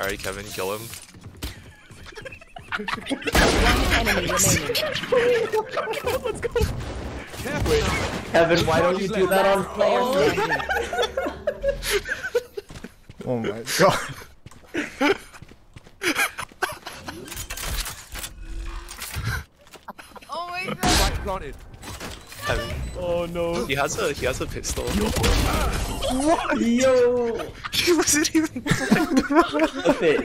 Alright, Kevin, kill him. Enemy remaining. Kevin, why don't you do that on Player phone? Oh my god. Oh my god. Kevin. Oh no. He has a he has a pistol. Yo! He wasn't even.